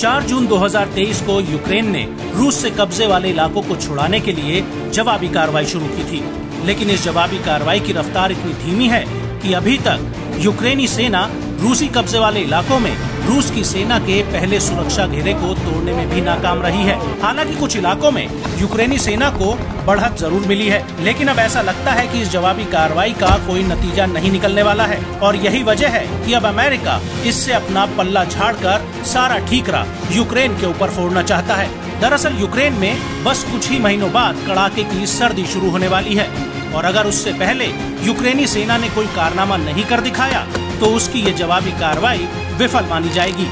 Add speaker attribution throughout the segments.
Speaker 1: 4 जून 2023 को यूक्रेन ने रूस से कब्जे वाले इलाकों को छुड़ाने के लिए जवाबी कार्रवाई शुरू की थी। लेकिन इस जवाबी कार्रवाई की रफ्तार इतनी धीमी है कि अभी तक यूक्रेनी सेना रूसी कब्जे वाले इलाकों में रूस की सेना के पहले सुरक्षा घेरे को तोड़ने में भी नाकाम रही है। हालाँकि कुछ इलाकों में यूक्रेनी सेना को बढ़त ज़रूर मिली है, लेकिन अब ऐसा लगता है कि इस जवाबी कार्रवाई का कोई नतीजा नहीं निकलने वाला है। और यही वजह है कि अब अमेरिका इससे अपना पल्ला झाड़कर सारा ठीकरा यूक्रेन के ऊपर फोड़ना चाहता है। दरअसल यूक्रेन में बस कुछ ही महीनों बाद कड़ाके की सर्दी शुरू होने वाली है। और अगर उससे पहले यूक्रेनी सेना ने कोई कारनामा नहीं कर दिखाया तो उसकी ये जवाबी कार्रवाई विफल मानी जाएगी।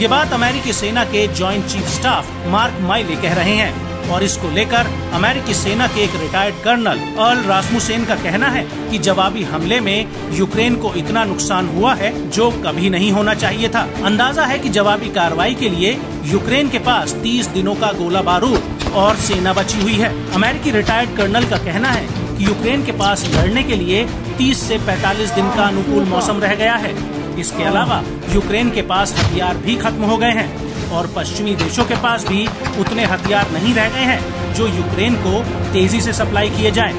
Speaker 1: ये बात अमेरिकी सेना के joint chief staff Mark Milley कह रहे हैं और इसको लेकर अमेरिकी सेना के एक रिटायर्ड कर्नल अर्ल रासमुसेन का कहना है कि जवाबी हमले में यूक्रेन को इतना नुकसान हुआ है जो कभी नहीं होना चाहिए था। अंदाज़ा है कि जवाबी कार्रवाई के लिए यूक्रेन के पास 30 दिनों का गोला बारूद और सेना बची हुई है। अमेरिकी रिटायर्ड कर्नल का कहना है कि यूक्रेन के पास लड़ने के लिए 30 से 45 दिन का अनुकूल मौसम रह गया है। इसके अलावा यूक्रेन के पास हथियार भी खत्म हो गए हैं और पश्चिमी देशों के पास भी उतने हथियार नहीं रह गए हैं जो यूक्रेन को तेज़ी से सप्लाई किए जाएँ।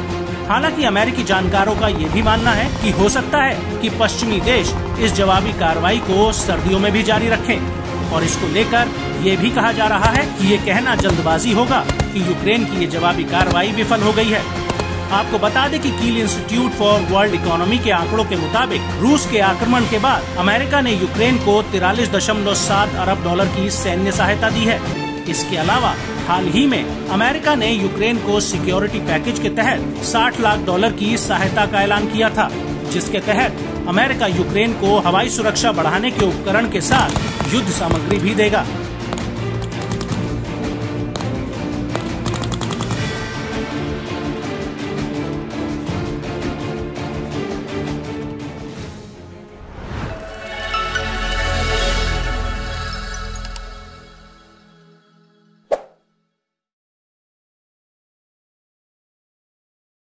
Speaker 1: हालाँकि अमेरिकी जानकारों का ये भी मानना है कि हो सकता है कि पश्चिमी देश इस जवाबी कार्रवाई को सर्दियों में भी जारी रखें। और इसको लेकर ये भी कहा जा रहा है कि ये कहना जल्दबाजी होगा कि यूक्रेन की ये जवाबी कार्रवाई विफल हो गई है। आपको बता दें कि कील इंस्टीट्यूट फॉर वर्ल्ड इकोनॉमी के आंकड़ों के मुताबिक रूस के आक्रमण के बाद अमेरिका ने यूक्रेन को तिरालीस दशमलव सात अरब डॉलर की सैन्य सहायता दी है। इसके अलावा, हाल ही में अमेरिका ने यूक्रेन को सिक्योरिटी पैकेज के तहत 60 लाख डॉलर की सहायता का ऐलान किया था, जिसके तहत अमेरिका यूक्रेन को हवाई सुरक्षा बढ़ाने के उपकरण के साथ युद्ध सामग्री भी देगा।